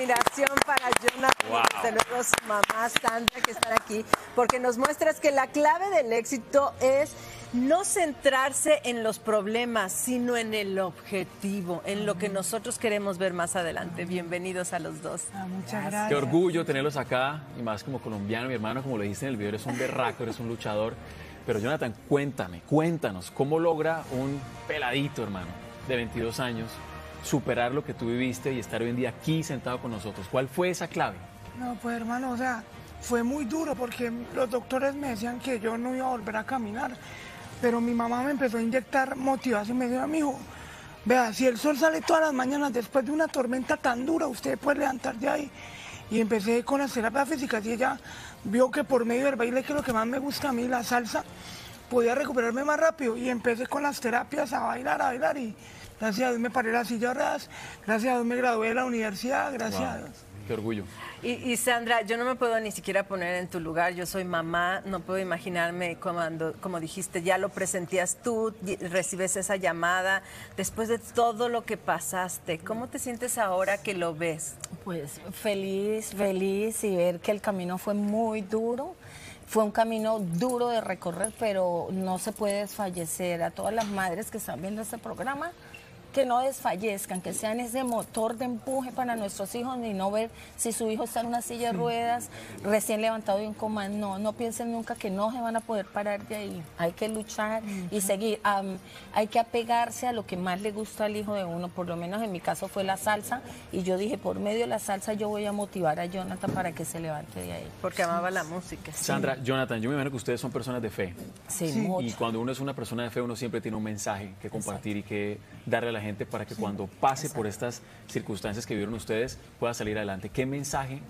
admiración para Jonathan Wow. y desde luego su mamá Sandra que está aquí, porque nos muestras que la clave del éxito es no centrarse en los problemas, sino en el objetivo, en lo que nosotros queremos ver más adelante. Bienvenidos a los dos. Ah, muchas gracias. Qué orgullo tenerlos acá, y más como colombiano, mi hermano, como lo dijiste en el video, eres un berraco, eres un luchador. Pero Jonathan, cuéntame, cuéntanos, ¿cómo logra un peladito, hermano, de 22 años, superar lo que tú viviste y estar hoy en día aquí sentado con nosotros? ¿Cuál fue esa clave? No, pues hermano, o sea, fue muy duro porque los doctores me decían que yo no iba a volver a caminar. Pero mi mamá me empezó a inyectar motivación y me dijo, amigo, vea, si el sol sale todas las mañanas después de una tormenta tan dura, usted puede levantar de ahí. Y empecé con las terapias físicas y ella vio que por medio del baile, que es lo que más me gusta a mí, la salsa, podía recuperarme más rápido. Y empecé con las terapias a bailar, a bailar y gracias a Dios me paré la silla ruedas, gracias a Dios me gradué de la universidad, gracias a Dios. Qué orgullo. Y, y Sandra, yo no me puedo ni siquiera poner en tu lugar, yo soy mamá, no puedo imaginarme cuando, como dijiste, ya lo presentías tú, recibes esa llamada, después de todo lo que pasaste, ¿cómo te sientes ahora que lo ves? Pues feliz, feliz y ver que el camino fue muy duro. Fue un camino duro de recorrer, pero no se puede desfallecer. A todas las madres que están viendo este programa, que no desfallezcan, que sean ese motor de empuje para nuestros hijos y no ver si su hijo está en una silla de ruedas, recién levantado de un coma. No, no piensen nunca que no se van a poder parar de ahí. Hay que luchar y seguir. Am, hay que apegarse a lo que más le gusta al hijo de uno. Por lo menos en mi caso fue la salsa y yo dije, por medio de la salsa yo voy a motivar a Jonathan para que se levante de ahí. Porque amaba la música. Sandra, Jonathan, yo me imagino que ustedes son personas de fe. Sí, Sí. mucho. Y cuando uno es una persona de fe, uno siempre tiene un mensaje que compartir y que darle a la gente para que cuando pase por estas circunstancias que vivieron ustedes pueda salir adelante. ¿Qué mensaje,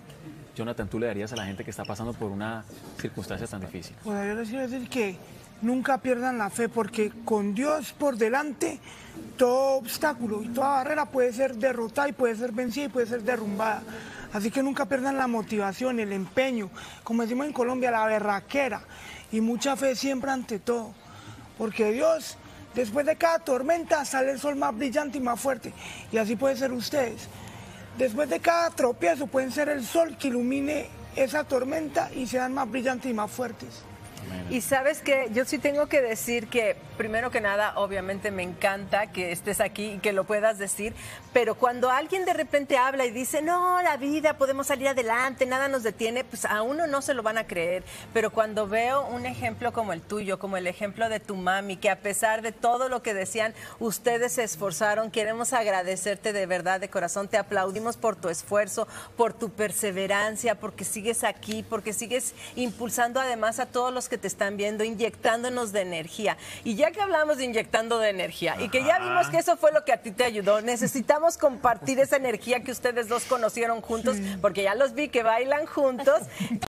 Jonathan, tú le darías a la gente que está pasando por una circunstancia tan difícil? Bueno, yo les quiero decir que nunca pierdan la fe porque con Dios por delante todo obstáculo y toda barrera puede ser derrotada y puede ser vencida y puede ser derrumbada. Así que nunca pierdan la motivación, el empeño, como decimos en Colombia, la berraquera y mucha fe siempre ante todo. Porque Dios, después de cada tormenta, sale el sol más brillante y más fuerte. Y así puede ser ustedes. Después de cada tropiezo pueden ser el sol que ilumine esa tormenta y sean más brillantes y más fuertes. Y sabes que yo sí tengo que decir que, primero que nada, obviamente me encanta que estés aquí y que lo puedas decir, pero cuando alguien de repente habla y dice, no, la vida, podemos salir adelante, nada nos detiene, pues a uno no se lo van a creer. Pero cuando veo un ejemplo como el tuyo, como el ejemplo de tu mami, que a pesar de todo lo que decían, ustedes se esforzaron, queremos agradecerte de verdad, de corazón, te aplaudimos por tu esfuerzo, por tu perseverancia, porque sigues aquí, porque sigues impulsando además a todos los que te están viendo, inyectándonos de energía. Y ya que hablamos de inyectando de energía y que ya vimos que eso fue lo que a ti te ayudó, necesitamos compartir esa energía que ustedes dos conocieron juntos, porque ya los vi que bailan juntos.